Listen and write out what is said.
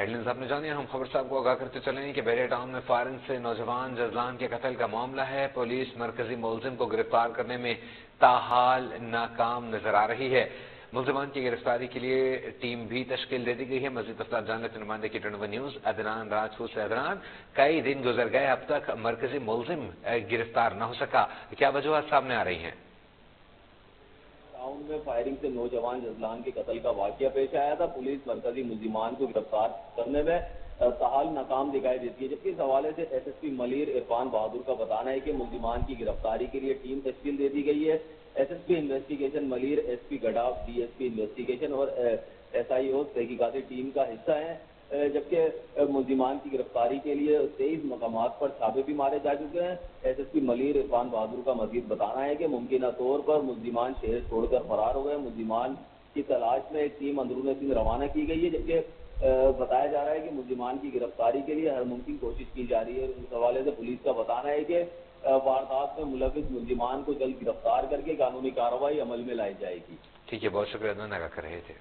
Headlines आपने जानी हम खबर साहब को आगाह करते चले कि बेरिया टाउन में फायरिंग से नौजवान जजलान के कत्ल का मामला है। पुलिस मरकजी मुलजिम को गिरफ़्तार करने में ताहाल नाकाम नज़र आ रही है। मुलजमान की गिरफ्तारी के लिए टीम भी तश्कील दे दी गई है। मजीद तफसात जान लेते नुमाइंदे की टनवा न्यूज़। अदनान, राजपूत से अदनान, कई दिन गुजर गए, अब तक मरकजी मुलजिम गिरफ़्तार न हो सका। क्या वजूहत सामने आ रही हैं? टाउन में फायरिंग से नौजवान जजलान के कत्ल का वाक्य पेश आया था। पुलिस मरकजी मुलजिमान को गिरफ़्तार करने में सहाल नाकाम दिखाई देती है। जबकि इस हवाले से पी मलिर इरफान बहादुर का बताना है कि मुलजिमान की गिरफ्तारी के लिए टीम तश्कील दे दी गई है। S S P investigation Malir S SP गडाफ P investigation और एस आई ओ तहकीकाती टीम का हिस्सा है। जबकि मुलजिमान की गिरफ्तारी के लिए तेईस मकाम पर छापे भी मारे जा चुके हैं। S S P Malir Irfan Bahadur का मजीद बताना है कि मुमकिन तौर पर मुलजिमान शहर छोड़कर फरार हो गए। मुलजिमान की तलाश में एक टीम अंदरून सिंह रवाना की गई है, जबकि बताया जा रहा है कि मुलजिमान की गिरफ्तारी के लिए हर मुमकिन कोशिश की जा रही है। इस हवाले से पुलिस का बताना है कि वारदात में मुलविस मुलजिमान को जल्द गिरफ़्तार करके कानूनी कार्रवाई अमल में लाई जाएगी। ठीक है, बहुत शुक्रिया कर रहे थे।